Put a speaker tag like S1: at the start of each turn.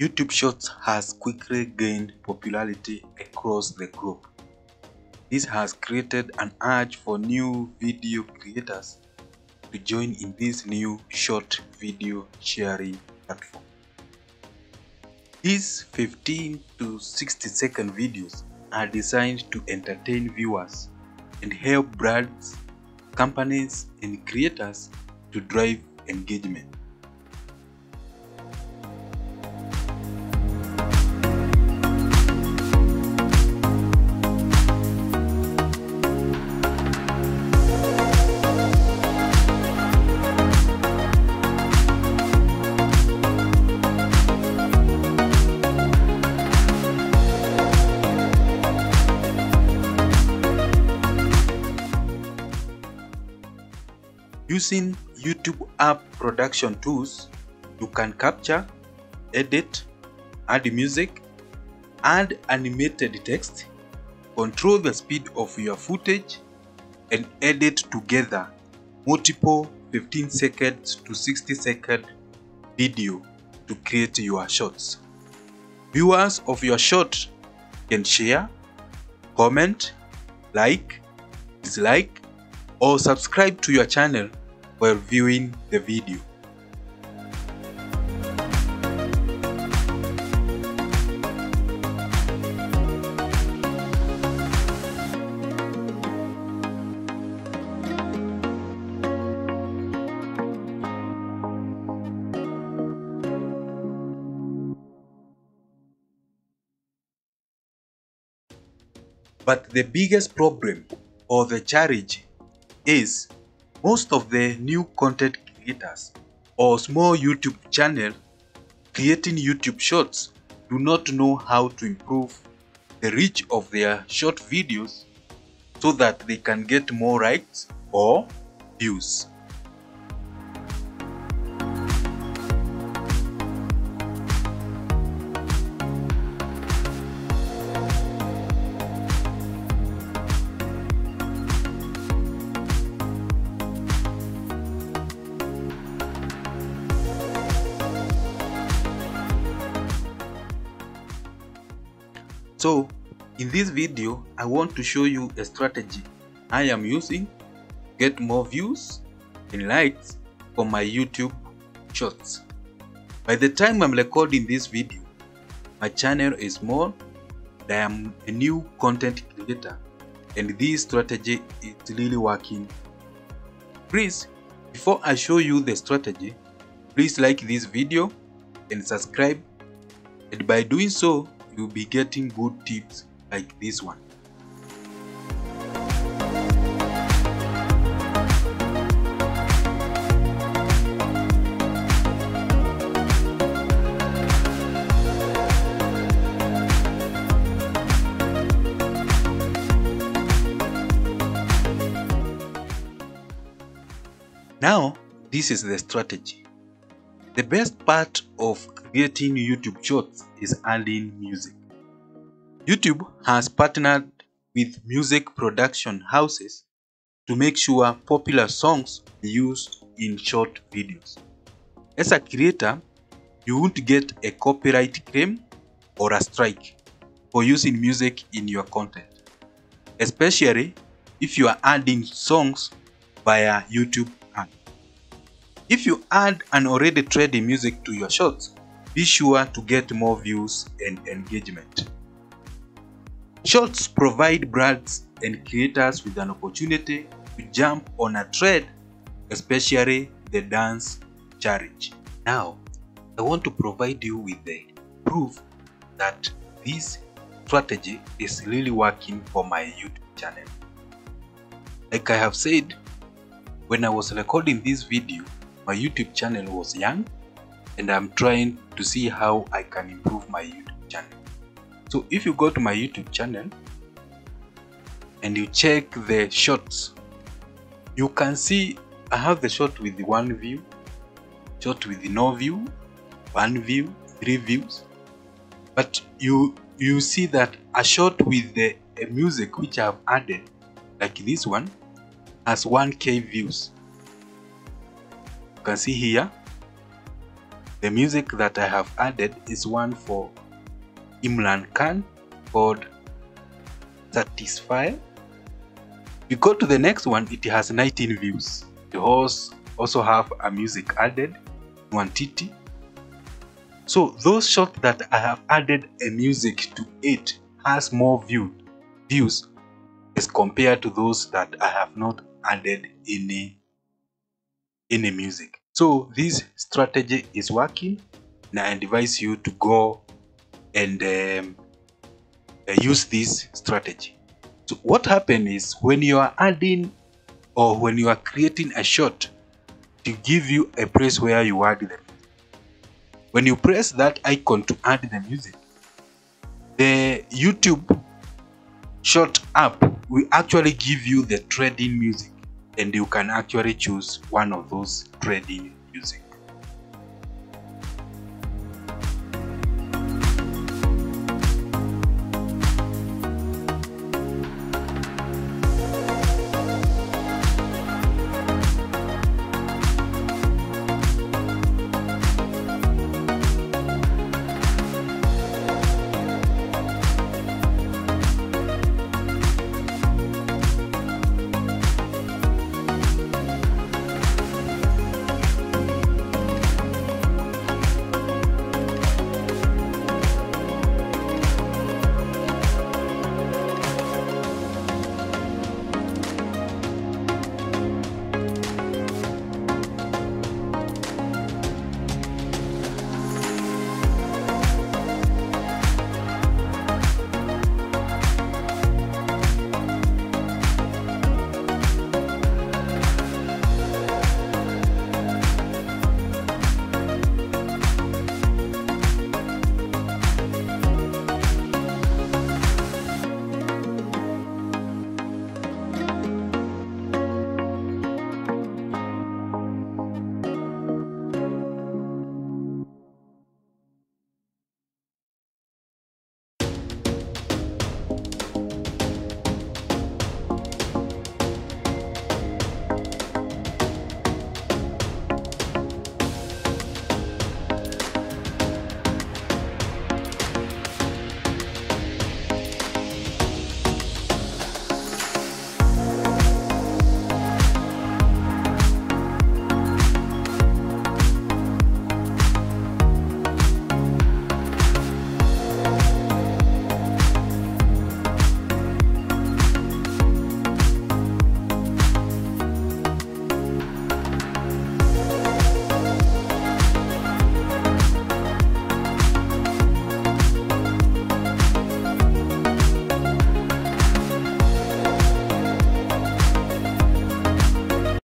S1: YouTube Shorts has quickly gained popularity across the globe. This has created an urge for new video creators to join in this new short video sharing platform. These 15 to 60 second videos are designed to entertain viewers and help brands, companies, and creators to drive engagement. Using YouTube app production tools, you can capture, edit, add music, add animated text, control the speed of your footage, and edit together multiple 15 seconds to 60 second video to create your shorts. Viewers of your short can share, comment, like, dislike, or subscribe to your channel while viewing the video. But the biggest problem or the challenge is most of the new content creators or small YouTube channel creating YouTube shorts do not know how to improve the reach of their short videos so that they can get more likes or views. So in this video, I want to show you a strategy I am using to get more views and likes for my YouTube shorts. By the time I'm recording this video, my channel is small and I am a new content creator and this strategy is really working. Please, before I show you the strategy, please like this video and subscribe and by doing so you'll be getting good tips like this one. Now, this is the strategy. The best part of creating YouTube shorts is adding music. YouTube has partnered with music production houses to make sure popular songs are used in short videos. As a creator, you won't get a copyright claim or a strike for using music in your content, especially if you are adding songs via YouTube. If you add an already trending music to your shorts, be sure to get more views and engagement. Shorts provide brands and creators with an opportunity to jump on a trend, especially the dance challenge. Now, I want to provide you with the proof that this strategy is really working for my YouTube channel. Like I have said, when I was recording this video, my YouTube channel was young and I'm trying to see how I can improve my YouTube channel. So if you go to my YouTube channel and you check the shorts, you can see I have the short with one view, short with no view, one view, three views. But you you see that a short with the music which I've added, like this one, has 1k views. You can see here The music that I have added is one for Imran Khan called Satisfy. We go to the next one, it has 19 views. The host also have a music added, Nwantiti. So those shots that I have added a music to it has more view, views as compared to those that I have not added any any music. So this strategy is working and I advise you to go and um, uh, use this strategy. So what happens is when you are adding or when you are creating a shot to give you a place where you add them. When you press that icon to add the music, the YouTube short app will actually give you the trending music and you can actually choose one of those trading music.